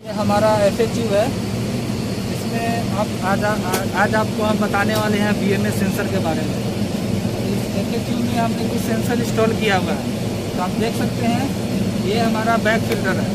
ये हमारा एफएचयू है। इसमें आप आज आज आपको हम बताने वाले हैं बीएमएस सेंसर के बारे में। इस एफ़ में हमने कुछ सेंसर इंस्टॉल किया हुआ है। तो आप देख सकते हैं, ये हमारा बैक फ़िल्टर है।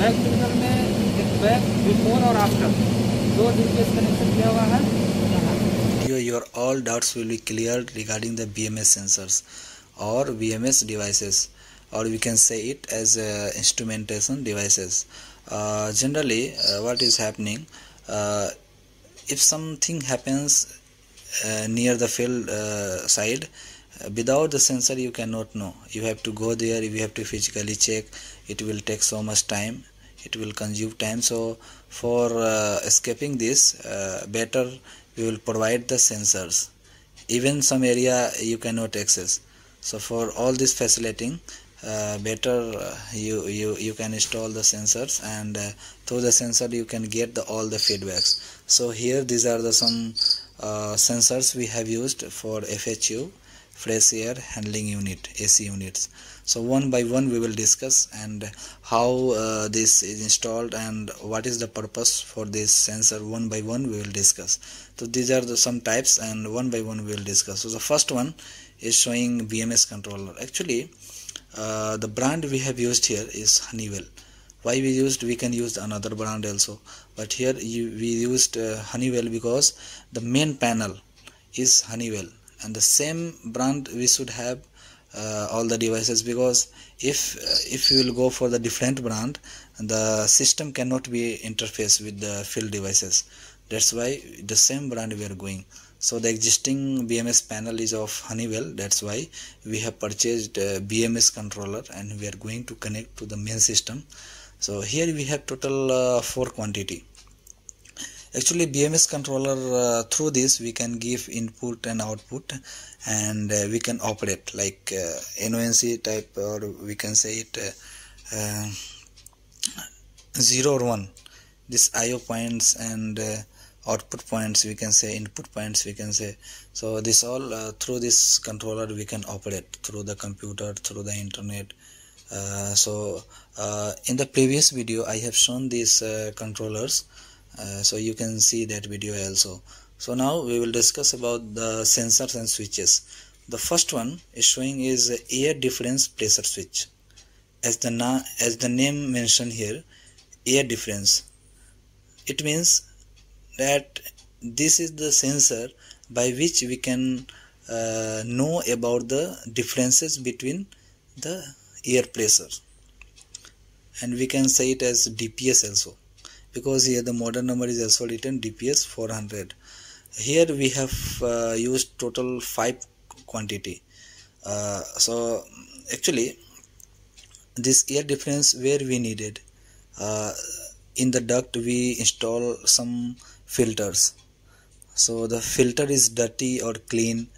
बैक फ़िल्टर में एक बैक बिफोर और आफ्टर दो डीपीएस कनेक्शन किया हुआ है। Here your all doubts will be cleared regarding the BMS sensors or BMS devices or we can say it as uh, instrumentation devices. Uh, generally uh, what is happening uh, if something happens uh, near the field side without the sensor you cannot know. You have to go there you have to physically check. It will take so much time. It will consume time. So for escaping this better we will provide the sensors. Even some area you cannot access. So for all this facilitating uh, better uh, you, you you can install the sensors and uh, through the sensor you can get the all the feedbacks. So here these are the some uh, sensors we have used for FHU fresh air handling unit AC units. So one by one we will discuss and how uh, this is installed and what is the purpose for this sensor. One by one we will discuss. So these are the some types and one by one we will discuss. So the first one is showing BMS controller. Actually uh, the brand we have used here is Honeywell. Why we used we can use another brand also. But here you, we used uh, Honeywell because the main panel is Honeywell. And the same brand we should have uh, all the devices because if uh, if you will go for the different brand the system cannot be interface with the field devices. That's why the same brand we are going so the existing BMS panel is of Honeywell. That's why we have purchased BMS controller and we are going to connect to the main system. So here we have total uh, four quantity. Actually BMS controller uh, through this we can give input and output and uh, we can operate like uh, NONC type or we can say it uh, uh, 0 or 1 this IO points and output points we can say input points we can say. So this all uh, through this controller we can operate through the computer through the internet. Uh, so uh, in the previous video I have shown these uh, controllers. Uh, so you can see that video also. So now we will discuss about the sensors and switches. The first one is showing is air difference pressure switch. As the na as the name mentioned here air difference. It means that this is the sensor by which we can uh, know about the differences between the air pressure. And we can say it as DPS also. Because here the model number is also written DPS 400 here we have uh, used total 5 quantity. Uh, so actually this air difference where we needed uh, in the duct we install some filters. So the filter is dirty or clean.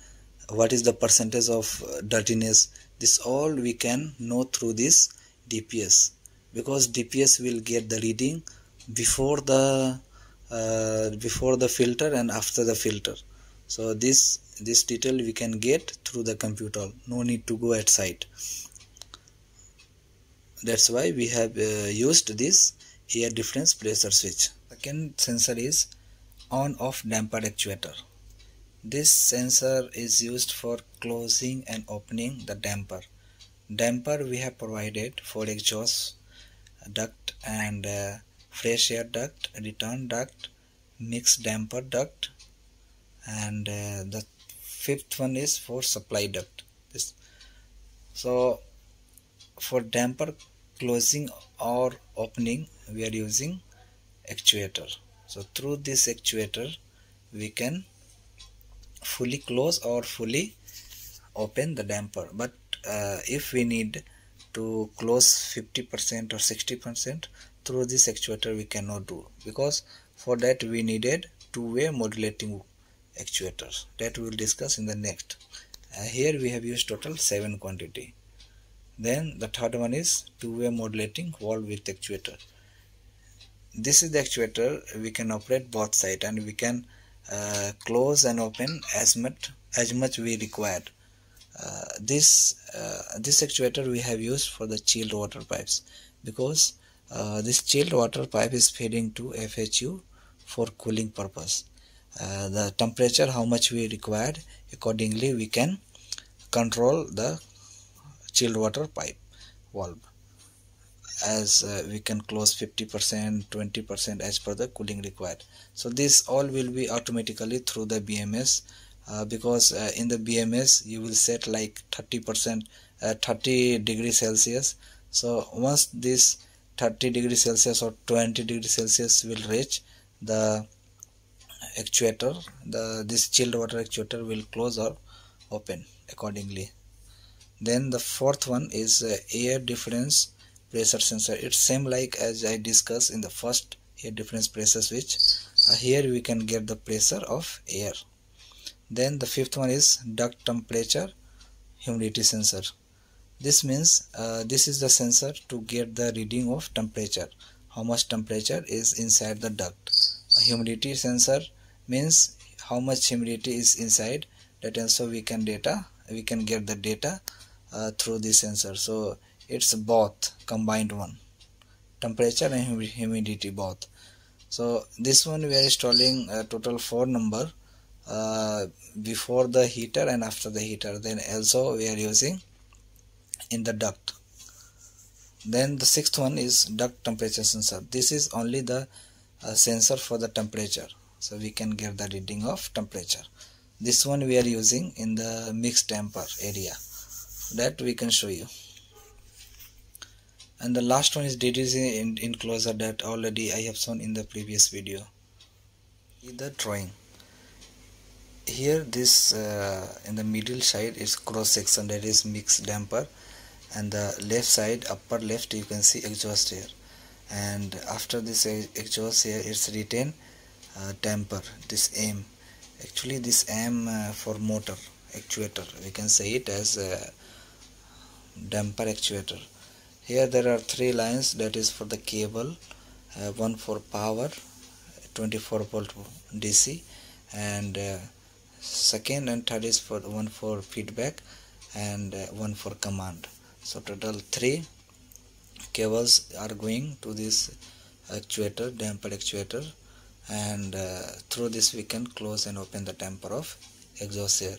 What is the percentage of uh, dirtiness? This all we can know through this DPS because DPS will get the reading before the uh, before the filter and after the filter. So this this detail we can get through the computer. No need to go at site. That's why we have uh, used this air difference pressure switch. Second sensor is on off damper actuator. This sensor is used for closing and opening the damper. Damper we have provided for exhaust duct and uh, fresh air duct return duct mixed damper duct and uh, the fifth one is for supply duct. This so for damper closing or opening we are using actuator so through this actuator we can fully close or fully open the damper. But uh, if we need to close 50% or 60% through this actuator we cannot do. Because for that we needed two-way modulating actuators. That we will discuss in the next. Uh, here we have used total 7 quantity. Then the third one is two-way modulating valve with actuator this is the actuator. We can operate both side and we can uh, close and open as much as much we require uh, this uh, this actuator we have used for the chilled water pipes because uh, this chilled water pipe is feeding to FHU for cooling purpose. Uh, the temperature how much we required accordingly we can control the chilled water pipe valve as uh, we can close 50% 20% as per the cooling required. So this all will be automatically through the BMS uh, because uh, in the BMS you will set like 30% uh, 30 degrees Celsius. So once this 30 degrees Celsius or 20 degrees Celsius will reach the actuator the this chilled water actuator will close or open accordingly. Then the fourth one is uh, air difference pressure sensor. It's same like as I discussed in the first air difference pressure switch uh, here we can get the pressure of air. Then the fifth one is duct temperature humidity sensor. This means uh, this is the sensor to get the reading of temperature. How much temperature is inside the duct? A humidity sensor means how much humidity is inside. That also we can data we can get the data uh, through this sensor. So it's both combined one. Temperature and humidity both. So this one we are installing a total four number uh, before the heater and after the heater. Then also we are using in the duct. Then the sixth one is duct temperature sensor. This is only the uh, sensor for the temperature. So we can get the reading of temperature. This one we are using in the mixed damper area. That we can show you and the last one is DDC enclosure that already I have shown in the previous video. In the drawing here this uh, in the middle side is cross section that is mixed damper. And the left side upper left you can see exhaust air and after this exhaust air it's written uh, damper this M actually this M uh, for motor actuator. We can say it as a damper actuator here there are three lines that is for the cable uh, one for power 24 volt DC and uh, second and third is for one for feedback and uh, one for command. So total three cables are going to this actuator damper actuator and uh, through this we can close and open the damper of exhaust air.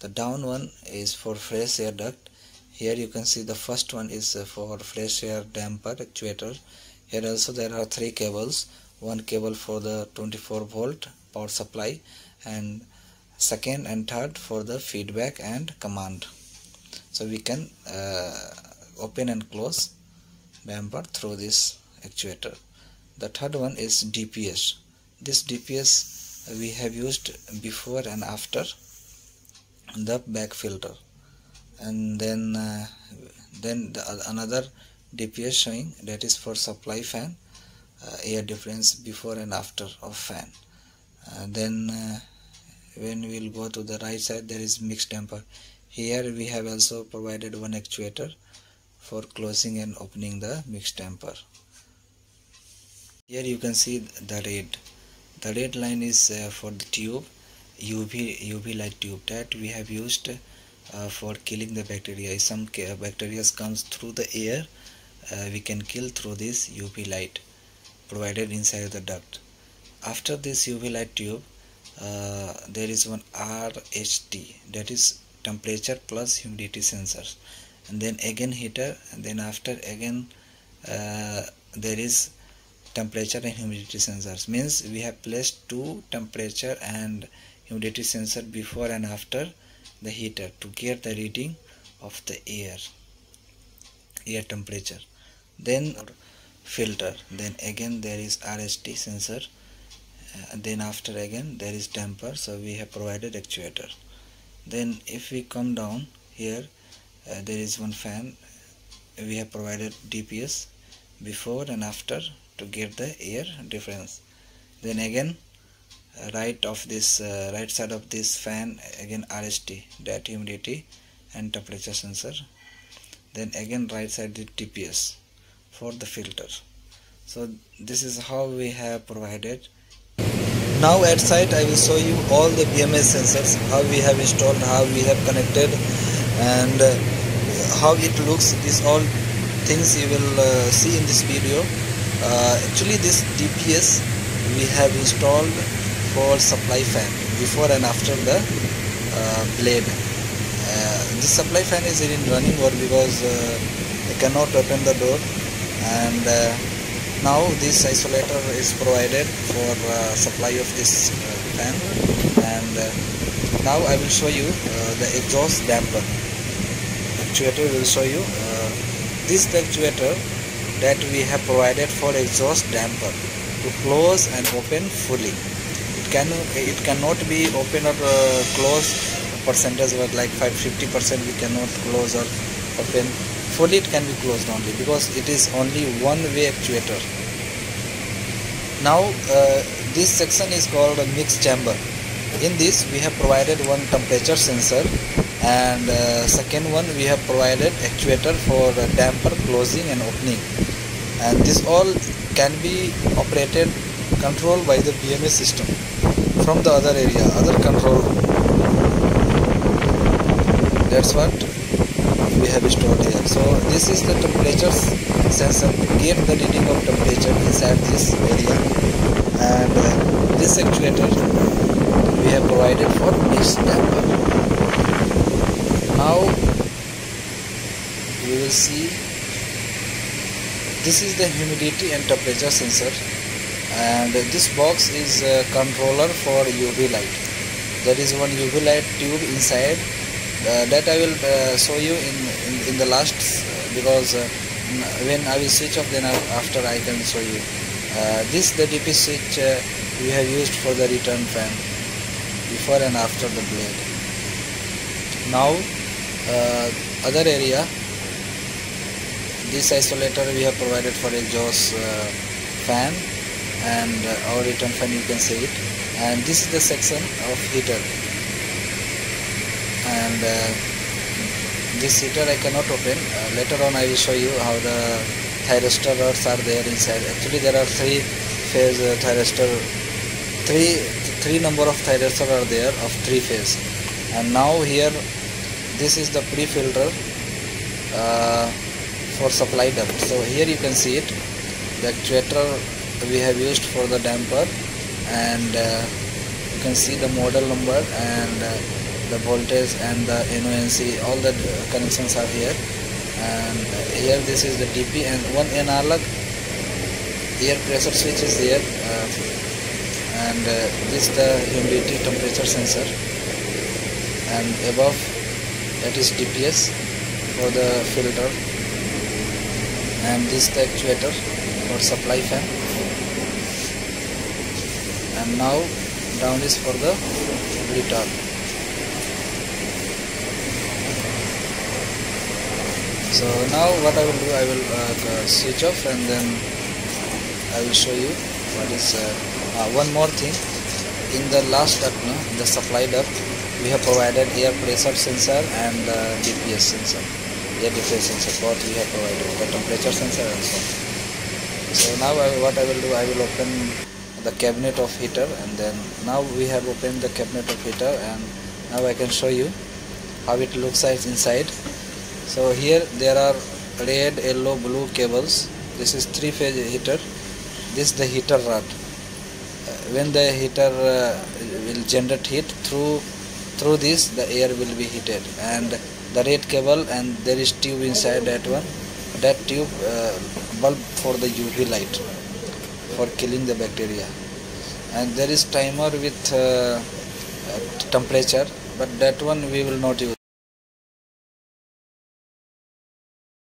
The down one is for fresh air duct here you can see the first one is uh, for fresh air damper actuator. Here also there are three cables. One cable for the 24 volt power supply and second and third for the feedback and command. So we can uh, open and close damper through this actuator. The third one is DPS this DPS we have used before and after the bag filter and then uh, then the, another DPS showing that is for supply fan uh, air difference before and after of fan. Uh, then uh, when we'll go to the right side there is mixed damper. Here we have also provided one actuator for closing and opening the mixed damper. Here you can see the red. The red line is uh, for the tube UV UV light tube that we have used uh, for killing the bacteria. Some bacteria comes through the air uh, we can kill through this UV light provided inside the duct. After this UV light tube uh, there is one RHT that is temperature plus humidity sensors. And then again heater and then after again uh, there is temperature and humidity sensors. Means we have placed two temperature and humidity sensor before and after the heater to get the reading of the air air temperature. Then filter. Then again there is RST sensor. Uh, then after again there is damper. So we have provided actuator. Then if we come down here uh, there is one fan. We have provided DPS before and after to get the air difference. Then again right of this uh, right side of this fan again RHT that humidity and temperature sensor. Then again right side the DPS for the filter. So this is how we have provided. Now at site I will show you all the BMS sensors how we have installed how we have connected and uh, how it looks. These all things you will uh, see in this video. Uh, actually this DPS we have installed for supply fan before and after the uh, blade. Uh, this supply fan is in running mode because uh, I cannot open the door. And uh, now this isolator is provided for uh, supply of this fan. And now I will show you the exhaust damper. Actuator will show you this actuator that we have provided for exhaust damper to close and open fully can it cannot be open or uh, close percentage but like 50 percent we cannot close or open. Fully it can be closed only because it is only one way actuator. Now uh, this section is called a mixed chamber. In this we have provided one temperature sensor and uh, second one we have provided actuator for damper closing and opening. And this all can be operated controlled by the BMS system from the other area other control. That's what we have stored here. So this is the temperature sensor get the reading of temperature inside this area. And uh, this actuator we have provided for mixed damper now we will see this is the humidity and temperature sensor and this box is controller for UV light. There is one UV light tube inside. Uh, that I will uh, show you in, in, in the last uh, because uh, when I will switch off then after I can show you. Uh, this the DP switch uh, we have used for the return fan before and after the blade. Now other area this isolator we have provided for exhaust fan and uh, our return fan you can see it. And this is the section of heater. And uh, this heater I cannot open. Uh, later on I will show you how the thyristor rods are there inside. Actually there are three phase uh, thyristor three three number of thyristor are there of three phase. And now here this is the pre-filter uh, for supply duct so here you can see it. The actuator we have used for the damper and uh, you can see the model number and uh, the voltage and the NONC all the connections are here. And here this is the DP and one analog air pressure switch is there uh, and uh, this the humidity temperature sensor. And above that is DPS for the filter. And this the actuator for supply fan and now down is for the retard so now what I will do I will uh, switch off and then I will show you what is uh, uh, one more thing. In the last duct no, the supply duct we have provided air pressure sensor and uh, DPS sensor. Air difference sensor both we have provided the temperature sensor and so so now I, what I will do I will open the cabinet of heater and then now we have opened the cabinet of heater and now I can show you how it looks like inside. So here there are red yellow blue cables. This is three phase heater. This is the heater rod. Uh, when the heater uh, will generate heat through through this the air will be heated. And the red cable and there is tube inside that one. That tube uh, bulb for the UV light for killing the bacteria. And there is timer with uh, temperature but that one we will not use